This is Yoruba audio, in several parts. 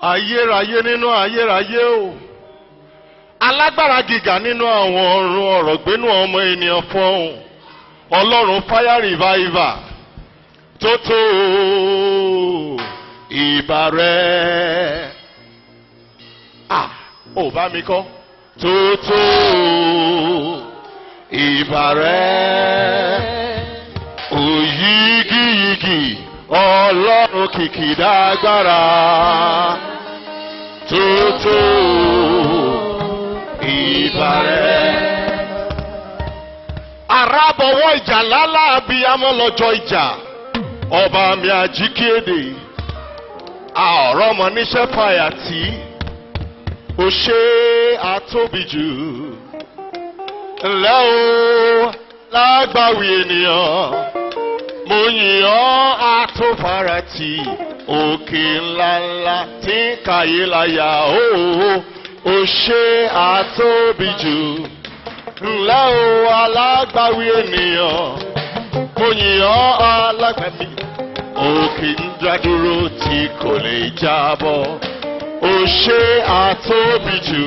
ayérayé nínú ayérayé o. Alágbára gíga nínú àwọn ọ̀run ọ̀rọ̀ gbénú ọmọ ènìyàn fọ́hùn ọlọ́run fire revival tó tó ìbà rẹ̀. Ah ò bá mi kọ́. Tó tó ìbà rẹ̀. Ọlọ́run kìkìdá agbára ìbà rẹ̀. arábọ̀wọ́ ìjà lálá abiyamọ lọ́jọ́ ìjà. Ọba mi àjíkéde àọ̀rọ̀ ọmọ níṣẹ́ fàyà tí ó ṣe àtóbi jù. Ńlẹ́ o lágbàwí ènìyàn mo yìn ọ́ àtòfarati òkè ńláńlá tí ń kàyé láyà ó ó ṣe àtóbi jù. Ńlẹ́ o alágbàwí ènìyàn mo yìn ọ́ alágbàmí òkè ń dádúró tí kò lè jábọ́ ó ṣe àtóbi jù.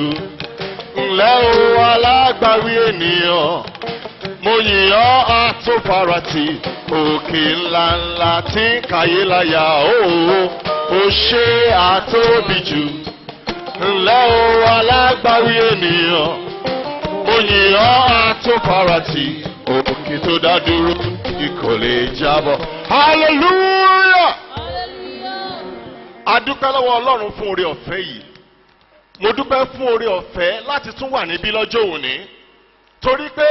Ńlẹ́ o alágbàwí ènìyàn mo yìn ọ́ àtòfarati òkè ńláńlá tí ń kàyé láyà ó ó ṣe àtóbi jù. Ńlẹ́ o alágbàwí ènìyàn. Mo yìn ọ́ àtòfarati òkè tó dá dúró lè jábọ́. Hallelujah! A dúpẹ́ lọ́wọ́ ọlọ́run fún oore ọ̀fẹ́ yìí. Mo dúpẹ́ fún oore ọ̀fẹ́ láti tún wà níbí lọ́jọ́ òní. Torí pé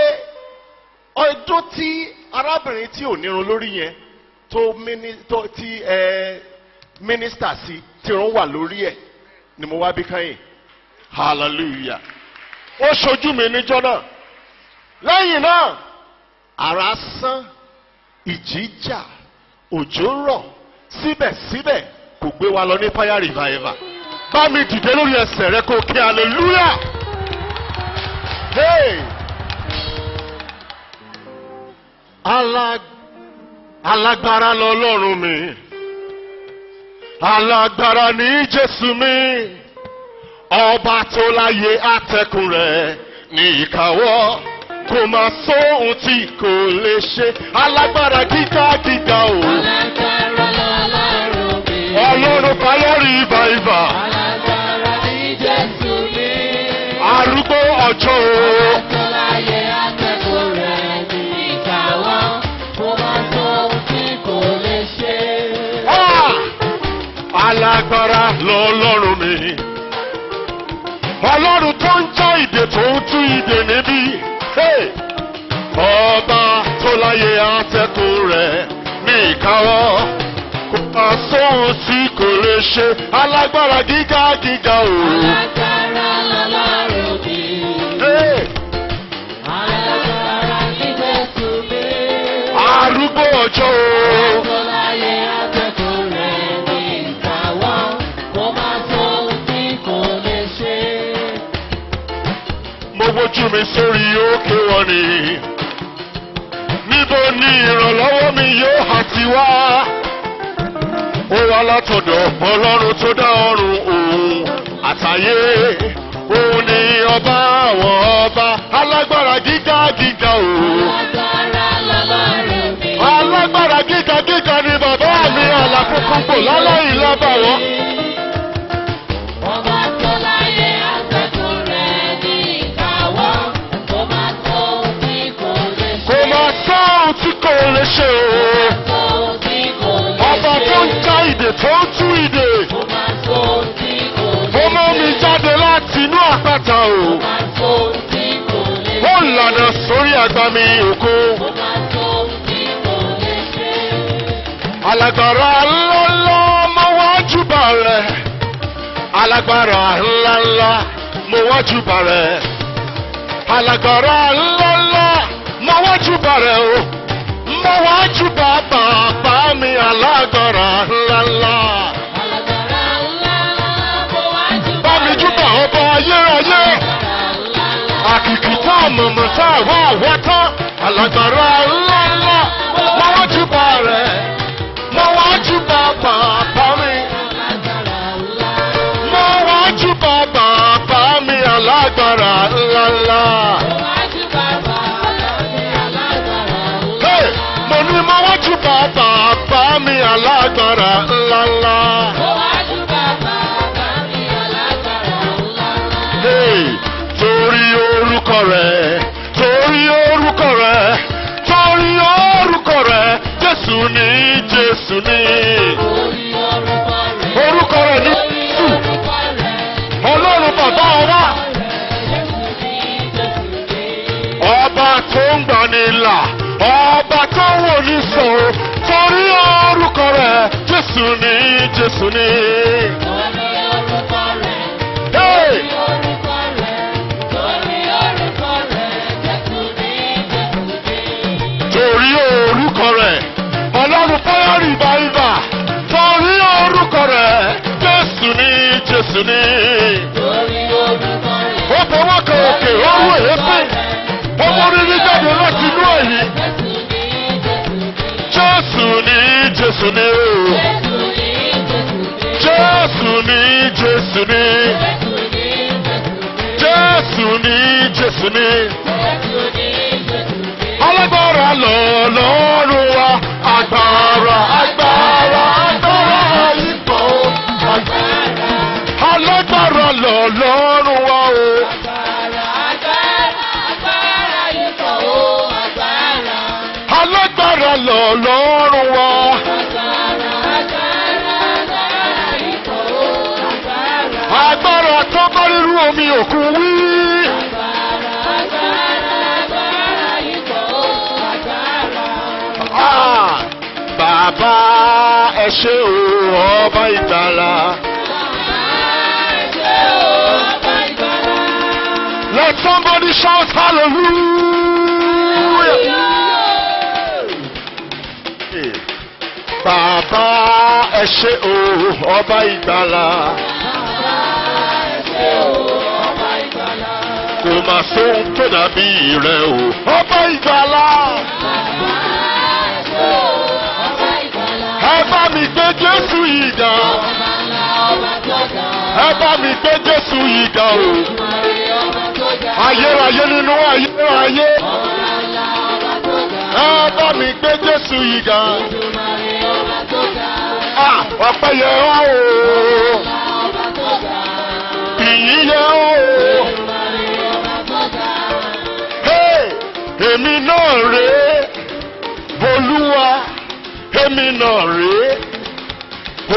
ọdún tí arábìnrin tí ò nírun lórí yẹn tó mini tó tí ẹ mínísítà sí tí irun wà lórí ẹ ni mo wá bí káyìn hallelujah ó ṣojú mi níjọ́ náà lẹ́yìn náà ara sán ìjì jà òjò rọ̀ síbẹ̀síbẹ̀ kò gbé wa lọ ní fire revival bá mi dìde lórí ẹsẹ̀ rẹ kó kí hallelujah. Hey! Alágbára lọlọ́run mi alágbára ní Jésù mi ọba tó láyé àtẹkùn rẹ̀ ní ìkáwọ́ kò máa sọ ohun tí kò lè ṣe alágbára gíga gíga o Alágbára lọ́lọ́run mi. ọlọ́run fayọ́rì ibà ibà Alágbára ní Jésù mi. arúgbó ọjọ́ o. lọlọ́run mi ọlọ́run tó ń já ìdè tó ń tú ìdè níbí Hey! ọba tó láyé àtẹkùn rẹ̀ ní ìkáwọ́ kò bá sóhun tí kò lè ṣe alágbára gíga gíga o. Alágbára lọ́lọ́run mi. Hey! Alágbára ní Jésù mi. arúgbó ọjọ́ o. Àtọ́láyé akẹ́kọ̀ọ́ wojú mi sórí òkè wọn ni níbo ni ìrànlọ́wọ́ mi yóò hà ti wá? Ó wá látọ̀dọ̀ ọlọ́run tó dá ọ̀run òun àtàyé. Òun ni ọba àwọn ọba alágbára gíga gíga o. Alágbára gíga gíga ni bàbá mi àlàkùnkùn láláì lábàwọ́ Ọba ṣe o ọba tó ń já ìdè tó ń tú ìdè. Ó mú mi jáde láti inú àpáta o. Ó lànà sórí lè ṣe. alágbára ńláńlá mo wá júbà rẹ̀. alágbára ńláńlá mo wá júbà rẹ̀. ńláńlá mo wá júbà o. mo wá júbà bàbá mi alágbára ńláńlá. Alágbára ńlá mo wá júbà bá mi júbà ọba ayérayé. Alágbára ńlá àkìkì tá a mọ̀mọ́ tá a wá wá tán alágbára ńláńlá alágbára ńláńlá. Hey, torí orúkọ rẹ̀ torí orúkọ rẹ̀ torí orúkọ rẹ̀ Jésù ní Jésù ní. Orúkọ rẹ̀ Jésù ní Jésù ní. Hey! torí orúkọ rẹ̀ ọlọ́run fire revival torí orúkọ rẹ̀ jésù ní jésù ní. ó fọwọ́ kan òkè owó èéfín ọmọ rírí jáde láti inú èyí jésù ní jésù ní jésù ní alágbára lọ lọ́rùn wa agbára agbára agbára ipò alágbára lọ lọ́rùn wa o. Alágbára lọ lọ́rùn wa. Agbára tó bá rírú omi òkun wí. Ṣé o ọba ìgbàlà. Let somebody shout hallelujah. Bàbá ẹ ṣé o ọba ìgbàlà. Kò mà sóhun tó dàbí rẹ o ọba ìgbàlà. Ẹ bá mi gbé Jésù yìí ga. Ẹ bá mi gbé Jésù yìí ga o. Ayérayé nínú ayérayé. Ẹ bá mi gbé Jésù yìí ga. Ọpẹ́ yẹ wá o. Ìyìn yẹ wá o. Èmi náà rèé. Olúwa èmi náà rèé.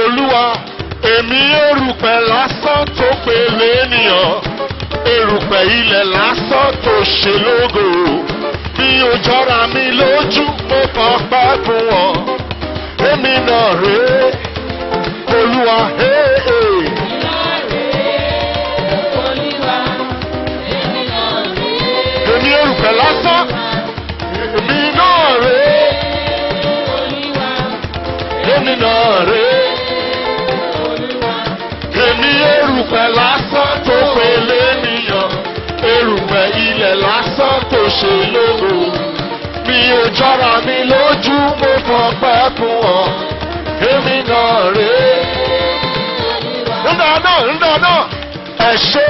Olúwa èmi erùpẹ̀ lásán tó pèlè ènìyàn erùpẹ̀ ilẹ̀ lásán tó ṣe lógo. O jọra mi lójú mo fọpẹ́ fún wọn. Èmi náà rèé. Olúwa ee náà rèé èmi erùpẹ̀ lásán tó pèlè ènìyàn erùpẹ̀ ilẹ̀ lásán tó ṣe lógo. Mi ò jọra mi lójú mo fọpẹ́ fún ọ. Èmi náà ńdà náà ńdà náà ẹ ṣé.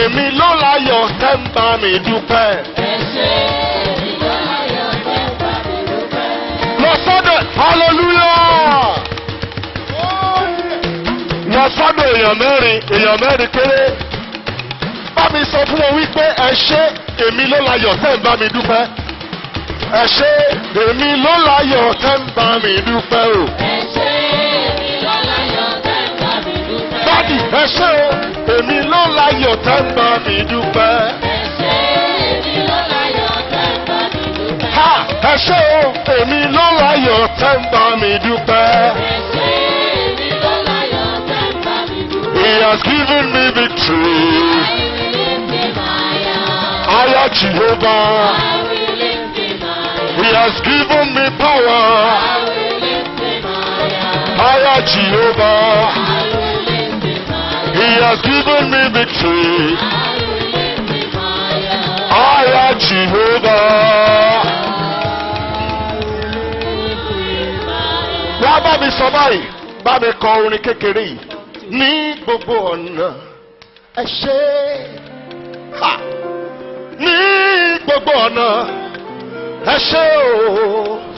Èmi ló láyọ̀ tẹ́ mi dúpẹ́. lọ èèyàn mẹ́rin èèyàn mẹ́rin péré. bá mi sọ fún wọn wípé ẹ ṣé èmi ló láyọ̀ tẹ́ ń bá mi dúpẹ́. ẹ ṣé èmi ló láyọ̀ tẹ́ ń bá mi dúpẹ́ o. dádì ẹ ṣé o èmi ló láyọ̀ tẹ́ ń bá mi dúpẹ́. ha ẹ ṣé o èmi ló láyọ̀ tẹ́ ń bá mi dúpẹ́. He has given me victory. Aya Jehovah. He has given me power. Aya Jehovah. He has given me victory. Aya Jehovah. Wá bá mi sọ báyìí, bá mi kọ orin kékeré yìí. Ní gbogbo ọ̀nà ẹ ṣé. Ní gbogbo ọ̀nà ẹ ṣé o.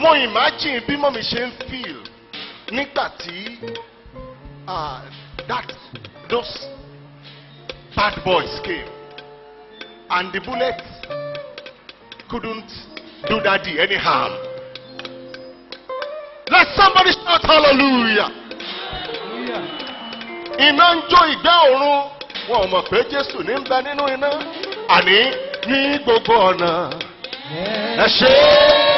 mo imagine bí mọ́mi ṣe ń feel nígbà tí ah, that those bad boys came and the bullet couldn't do daddy any harm. Let somebody hallelujah. Iná ń jó ìgbẹ́ òrun. Wọn ò mọ̀ pé Jésù ní ń bẹ nínú iná. Àní ní gbogbo ọ̀nà. Ẹ ṣe é.